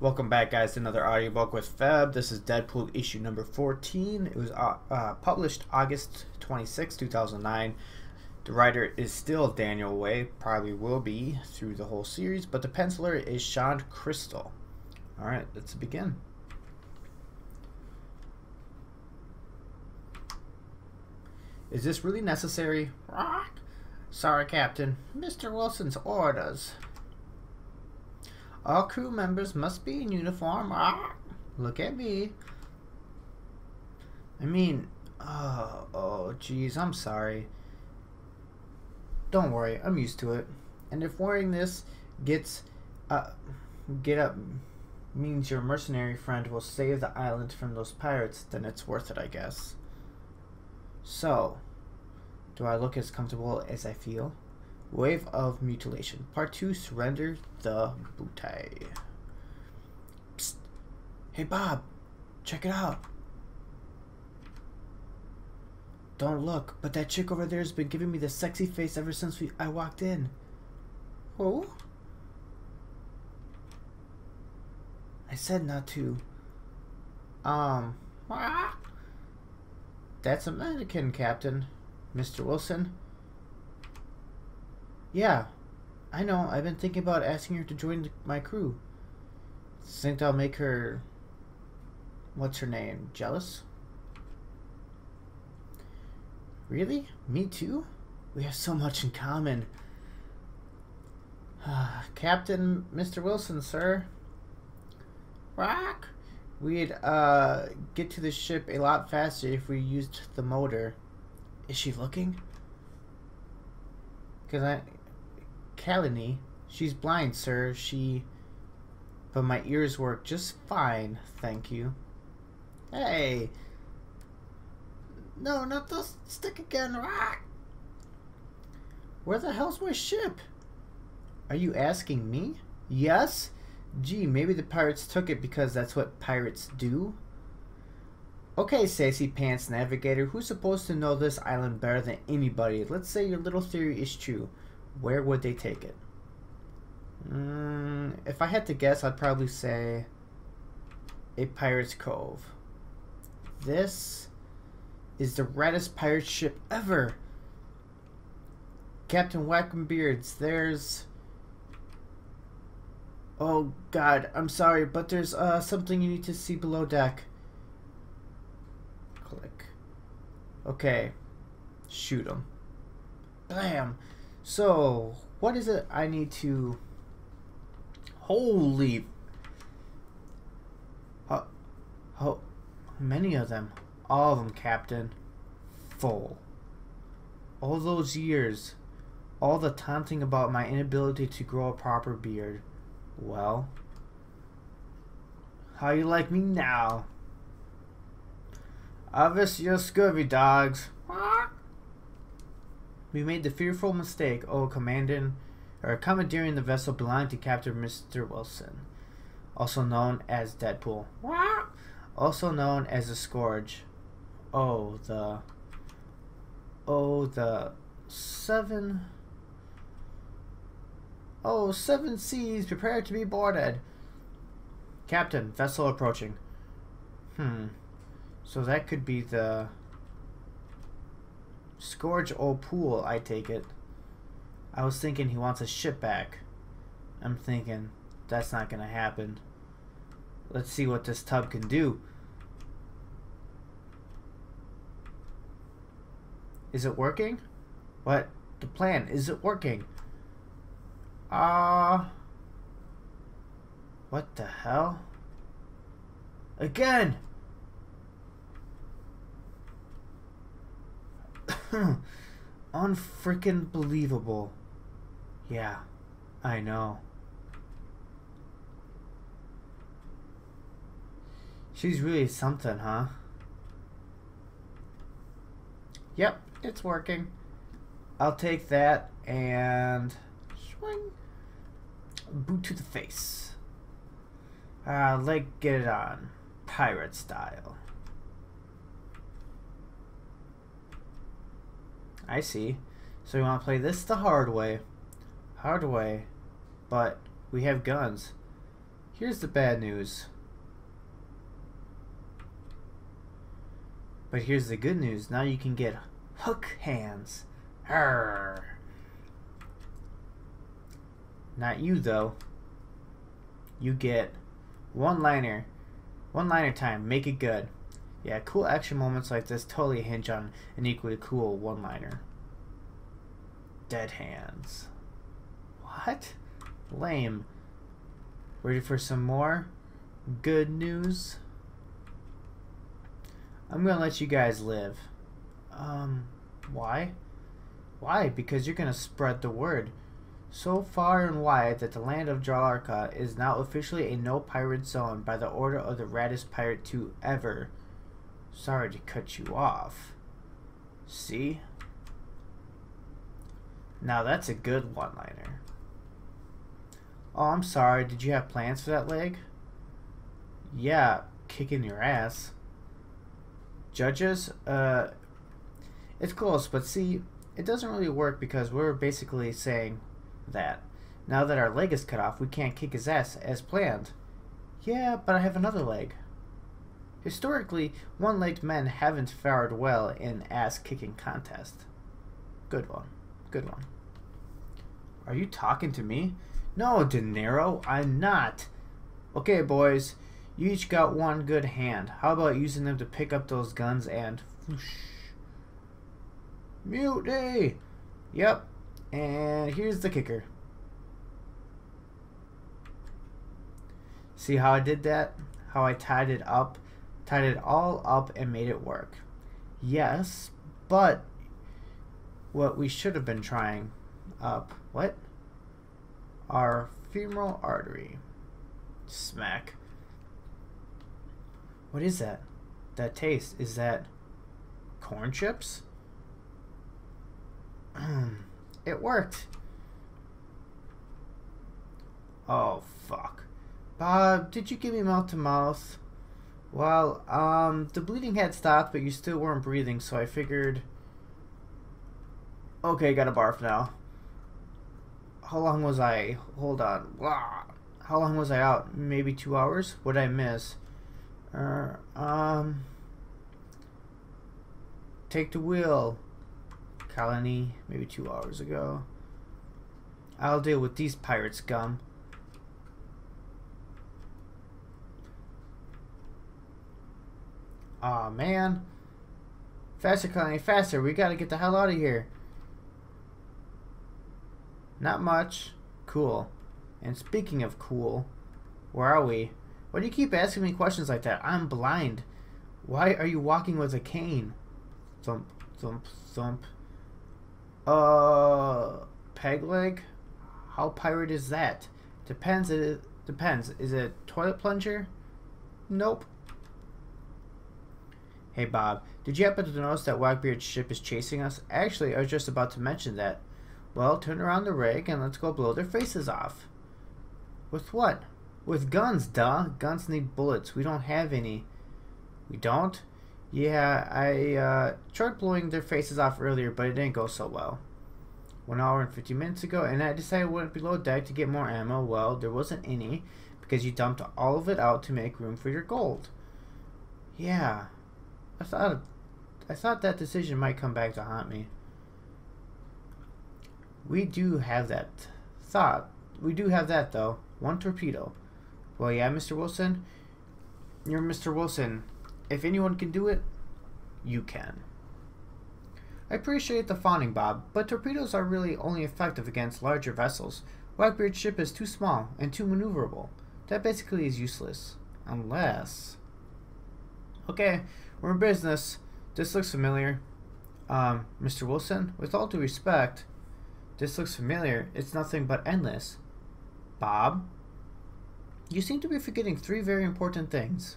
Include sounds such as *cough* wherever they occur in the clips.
Welcome back, guys, to another audiobook with Feb. This is Deadpool issue number 14. It was uh, uh, published August 26, 2009. The writer is still Daniel Way, probably will be through the whole series, but the penciler is Shawn Crystal. Alright, let's begin. Is this really necessary? Rock? Sorry, Captain. Mr. Wilson's orders. All crew members must be in uniform. Ah, look at me. I mean, oh, oh, geez, I'm sorry. Don't worry, I'm used to it. And if wearing this gets, uh, get up means your mercenary friend will save the island from those pirates, then it's worth it, I guess. So, do I look as comfortable as I feel? Wave of Mutilation. Part 2, Surrender the Booty. Psst. Hey Bob, check it out. Don't look, but that chick over there has been giving me the sexy face ever since we I walked in. Who? I said not to. Um, *laughs* that's a mannequin, Captain. Mr. Wilson. Yeah, I know. I've been thinking about asking her to join my crew. Think I'll make her. What's her name? Jealous? Really? Me too? We have so much in common. *sighs* Captain Mr. Wilson, sir. Rock? We'd uh, get to the ship a lot faster if we used the motor. Is she looking? Because I Kalini. She's blind, sir. She... But my ears work just fine, thank you. Hey! No, not the stick again! Where the hell's my ship? Are you asking me? Yes? Gee, maybe the pirates took it because that's what pirates do? Okay, Sassy Pants Navigator, who's supposed to know this island better than anybody? Let's say your little theory is true where would they take it? Mm, if I had to guess, I'd probably say a Pirate's Cove. This is the reddest pirate ship ever. Captain Wackenbeards, there's... Oh god, I'm sorry, but there's uh, something you need to see below deck. Click. Okay. Shoot him. Bam! So, what is it I need to... Holy... How, how many of them? All of them, Captain. Full. All those years. All the taunting about my inability to grow a proper beard. Well... How you like me now? Obvious you're scurvy dogs. We made the fearful mistake, oh, commanding, or commandeering the vessel belonging to Captain Mr. Wilson, also known as Deadpool, also known as the Scourge. Oh, the, oh, the seven, oh, seven seas, prepare to be boarded. Captain, vessel approaching. Hmm, so that could be the Scourge O'Pool, I take it. I was thinking he wants his ship back. I'm thinking, that's not to happen. Let's see what this tub can do. Is it working? What? The plan, is it working? Ah... Uh, what the hell? Again! Unfreaking believable. Yeah, I know. She's really something, huh? Yep, it's working. I'll take that and swing. Boot to the face. Uh, leg get it on. Pirate style. I see. So we want to play this the hard way. Hard way. But we have guns. Here's the bad news. But here's the good news. Now you can get hook hands. Arr. Not you, though. You get one-liner. One-liner time. Make it good. Yeah, cool action moments like this totally hinge on an equally cool one-liner. Dead hands. What? Lame. Ready for some more good news? I'm gonna let you guys live. Um, why? Why? Because you're gonna spread the word so far and wide that the land of Jalarka is now officially a no pirate zone by the order of the raddest pirate to ever. Sorry to cut you off. See? Now that's a good one-liner. Oh, I'm sorry. Did you have plans for that leg? Yeah, kicking your ass. Judges, uh, it's close, but see, it doesn't really work because we're basically saying that. Now that our leg is cut off, we can't kick his ass as planned. Yeah, but I have another leg. Historically, one-legged men haven't fared well in ass-kicking contests. Good one. Good one. Are you talking to me? No, De Niro, I'm not. Okay, boys, you each got one good hand. How about using them to pick up those guns and... Whoosh. Mutiny! Yep. And here's the kicker. See how I did that? How I tied it up? Tied it all up and made it work. Yes, but what we should have been trying up. What? Our femoral artery. Smack. What is that? That taste? Is that corn chips? *clears throat* it worked. Oh, fuck. Bob, did you give me mouth to mouth? Well, um, the bleeding had stopped, but you still weren't breathing, so I figured... Okay, got a barf now. How long was I? Hold on. How long was I out? Maybe two hours? What did I miss? Uh, um... Take the wheel. Colony, maybe two hours ago. I'll deal with these pirates, scum. Aw, oh, man. Faster, Colony, faster. We gotta get the hell out of here. Not much. Cool. And speaking of cool, where are we? Why do you keep asking me questions like that? I'm blind. Why are you walking with a cane? Thump, thump, thump. Uh, peg leg? How pirate is that? Depends. It depends. Is it toilet plunger? Nope. Hey Bob, did you happen to notice that Wagbeard's ship is chasing us? Actually, I was just about to mention that. Well, turn around the rig and let's go blow their faces off. With what? With guns, duh. Guns need bullets. We don't have any. We don't? Yeah, I uh, tried blowing their faces off earlier, but it didn't go so well. One hour and 50 minutes ago, and I decided I went below deck to get more ammo. Well, there wasn't any, because you dumped all of it out to make room for your gold. Yeah, I thought, I thought that decision might come back to haunt me. We do have that thought. We do have that, though. One torpedo. Well, yeah, Mr. Wilson. You're Mr. Wilson. If anyone can do it, you can. I appreciate the fawning, Bob, but torpedoes are really only effective against larger vessels. Wagbeard's ship is too small and too maneuverable. That basically is useless. Unless... Okay, we're in business. This looks familiar. Um, Mr. Wilson, with all due respect, this looks familiar. It's nothing but endless. Bob, you seem to be forgetting three very important things.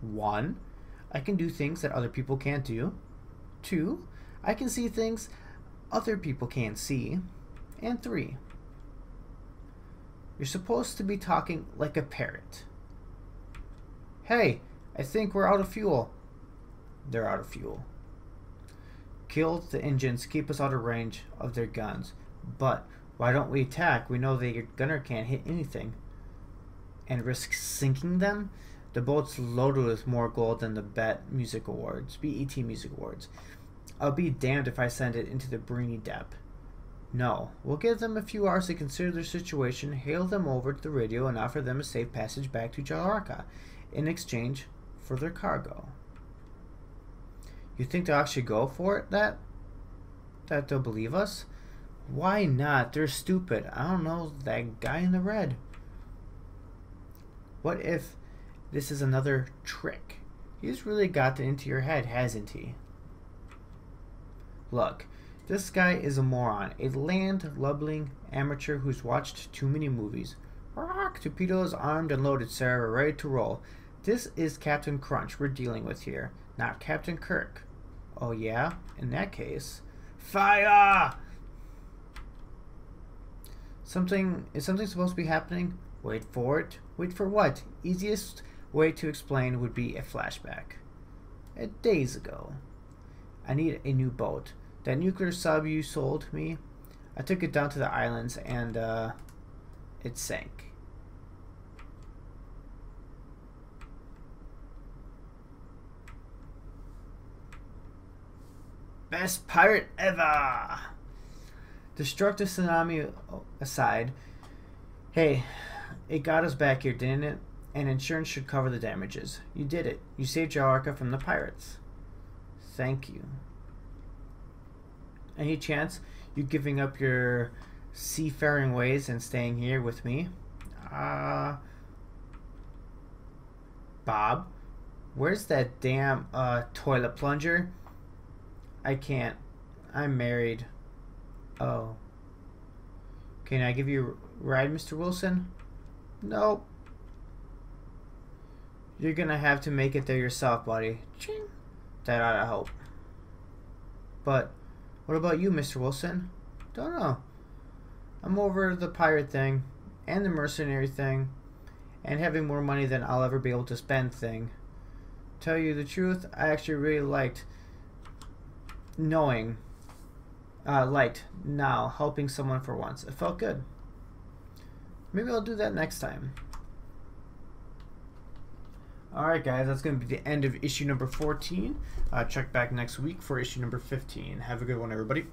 One, I can do things that other people can't do. Two, I can see things other people can't see. And three, you're supposed to be talking like a parrot. Hey, I think we're out of fuel. They're out of fuel. Kill the engines, keep us out of range of their guns. But why don't we attack? We know the gunner can't hit anything. and risk sinking them. The boat's loaded with more gold than the BET Music Awards, BET Music Awards. I'll be damned if I send it into the briny depth. No, we'll give them a few hours to consider their situation, hail them over to the radio, and offer them a safe passage back to Jalarka in exchange for their cargo. You think they'll actually go for it? That that they'll believe us? Why not? They're stupid. I don't know that guy in the red. What if this is another trick? He's really got it into your head, hasn't he? Look, this guy is a moron, a land-lubbing amateur who's watched too many movies. Rock, torpedoes armed and loaded, sir. Ready to roll. This is Captain Crunch we're dealing with here, not Captain Kirk. Oh yeah? In that case, fire! Something is something supposed to be happening? Wait for it. Wait for what? Easiest way to explain would be a flashback. A days ago. I need a new boat. That nuclear sub you sold me, I took it down to the islands and uh, it sank. Best pirate ever! Destructive tsunami aside, hey, it got us back here, didn't it? And insurance should cover the damages. You did it. You saved Jalarka from the pirates. Thank you. Any chance you giving up your seafaring ways and staying here with me? Uh, Bob, where's that damn uh, toilet plunger? I can't. I'm married. Oh. Can I give you a ride, Mr. Wilson? Nope. You're gonna have to make it there yourself, buddy. Ching. That ought to help. But what about you, Mr. Wilson? Don't know. I'm over the pirate thing and the mercenary thing and having more money than I'll ever be able to spend thing. Tell you the truth, I actually really liked knowing, uh, liked now helping someone for once. It felt good. Maybe I'll do that next time. Alright guys, that's going to be the end of issue number 14. Uh, check back next week for issue number 15. Have a good one everybody.